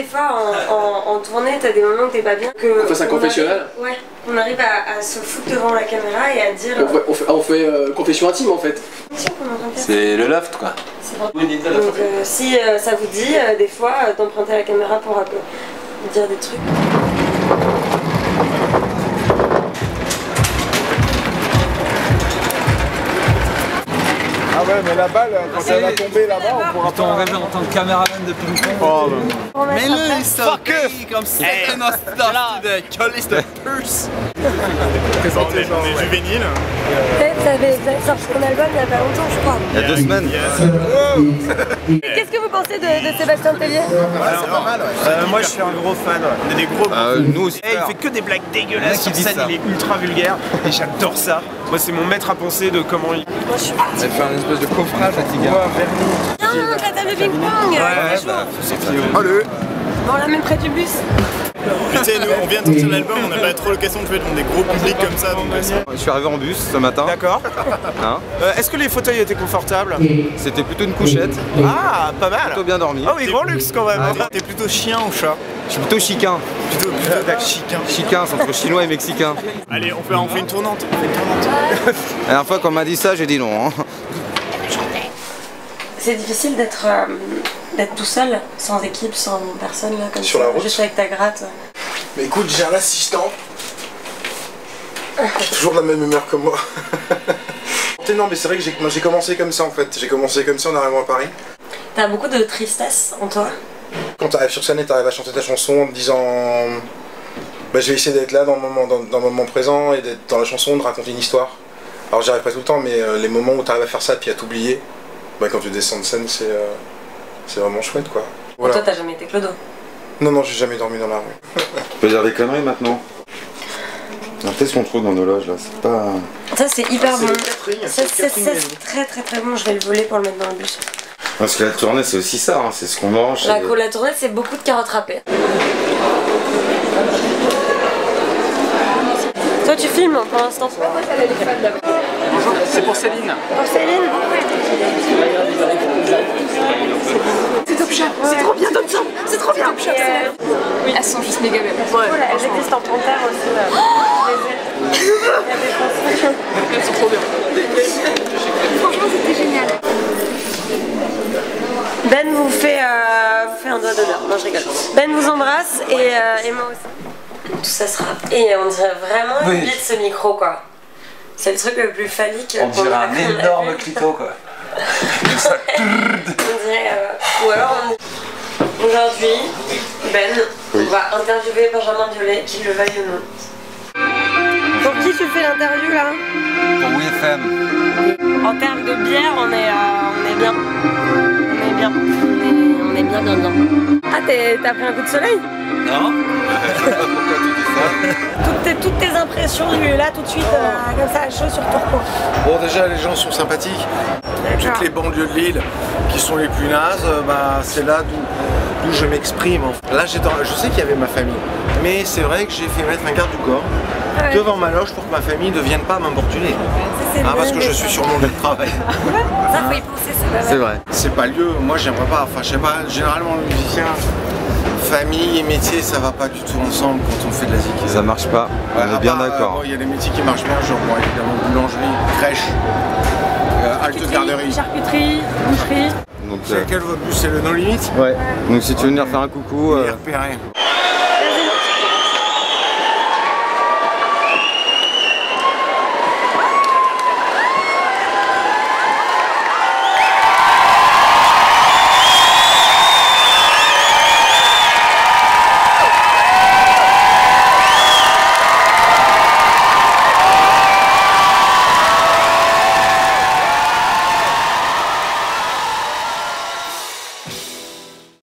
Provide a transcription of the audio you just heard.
Des fois, en, en, en tournée, t'as des moments où t'es pas bien. Que On fasse un confessionnal arrive- Ouais, on arrive à, à se foutre devant la caméra et à dire. On fait, on fait, on fait, euh, confession intime en fait. C'est le loft quoi. Bon. Donc, euh, si euh, ça vous dit, euh, des fois, euh, d'emprunter la caméra pour euh, dire des trucs. Ah ouais, mais la balle, quand elle va tomber là-bas, on pourra rêve en tant que caméraman de ping-pong. Oh, Mais le Fuck comme ça présenter genre. On est juvénile. Vous avez sorti ton album il y a pas longtemps, je crois. Il y a deux semaines. Qu'est-ce que de, de Sébastien Tellier Euh, moi je suis un gros fan. On est des gros. Euh, nous aussi. Eh, il fait que des blagues dégueulasses sur scène, ça. il est ultra vulgaire et j'adore ça. Moi c'est mon maître à penser de comment il. Moi je suis partie. Elle fait un espèce de coffrage à Tiga. Non, la table de ping-pong Ouais, c'est chaud. bah, Allez Bon, là, même près du bus. Tu sais, nous, on vient de sortir l'album, on n'a pas trop l'occasion de jouer devant des gros publics comme ça. Donc, euh, Je suis arrivé en bus ce matin. D'accord. Hein Euh, Est-ce que les fauteuils étaient confortables? C'était plutôt une couchette. Ah, pas mal. Plutôt bien dormi. Ah oui, grand luxe quand même. hein. T'es plutôt chien ou chat? Je suis plutôt chiquin. Plutôt, plutôt d'accord, chiquin. Chiquin, c'est entre chinois et mexicain. Allez, on fait, on fait une tournante. On fait une tournante. La dernière fois qu'on m'a dit ça, j'ai dit non. hein. C'est difficile d'être euh, d'être tout seul, sans équipe, sans personne là, comme Sur ça, la route. juste avec ta gratte. Mais écoute, j'ai un assistant. Toujours de la même humeur que moi. non, mais c'est vrai que j'ai commencé comme ça en fait. J'ai commencé comme ça en arrivant à Paris. T'as beaucoup de tristesse en toi? Quand tu arrives sur scène et tu arrives à chanter ta chanson en te disant bah, je vais essayer d'être là dans le, moment, dans, dans le moment présent et d'être dans la chanson, de raconter une histoire. Alors j'y arrive pas tout le temps, mais euh, les moments où tu arrives à faire ça puis à t'oublier, bah, quand tu descends de scène, c'est euh, c'est vraiment chouette quoi. Voilà. Toi, t'as jamais été clodo. Non, non, j'ai jamais dormi dans la rue. Tu peux dire des conneries maintenant Qu'est-ce qu'on trouve dans nos loges là C'est pas. Ça, c'est hyper C'est bon. Ça, c'est très très très bon. Je vais le voler pour le mettre dans le bus. Parce que la tournée, c'est aussi ça. hein. C'est ce qu'on mange. La cola tournée, c'est beaucoup de carottes râpées. Toi, tu filmes pour l'instant. Bonjour, c'est pour Céline. Oui, elles sont juste méga belles. Ouais, elles existent en panthère aussi. là. Elles sont trop bien. Franchement, c'était génial. Ben vous fait, euh, vous fait un doigt d'honneur. Non, je rigole. Ben vous embrasse et, euh, et moi aussi. Tout ça sera. Et on dirait vraiment Oui. une bite ce micro quoi. C'est le truc le plus phallique. On dirait un énorme clito quoi. On dirait. euh, Ou alors on- Aujourd'hui, Ben, va interviewer Benjamin Violet, qu'il le veuille ou non. Pour qui tu fais l'interview là? Pour WFM. En termes de bière, on est, euh, on est bien. On est bien. On est, on est bien, bien, bien. Ah, t'es- t'as pris un coup de soleil? Non Pourquoi tu dis ça? Toutes tes, toutes tes impressions là tout de suite, euh, comme ça à chaud sur Tourcoing. Bon, déjà, les gens sont sympathiques. Toutes les banlieues de Lille qui sont les plus nazes, euh, bah, c'est là d'où d'où je m'exprime. en fait. Là, j'étais en- je sais qu'il y avait ma famille, mais c'est vrai que j'ai fait mettre un garde du corps Ouais. devant ma loge pour que ma famille ne vienne pas m'importuner. Ah, parce que je suis sur mon lieu de travail. Ça, faut y penser, c'est vrai. C'est pas le lieu, moi j'aimerais pas, enfin je sais pas, généralement le musicien, famille et métier ça va pas du tout ensemble quand on fait de la zik. Ça marche pas. On à est bien euh, d'accord. bon, Il y a des métiers qui marchent bien, genre bon, évidemment boulangerie, crèche, euh, halte garderie. Charcuterie, boucherie. Donc, C'est euh, votre bus C'est le No Limit ouais. Donc si tu veux venir faire un coucou, Il est euh, repéré.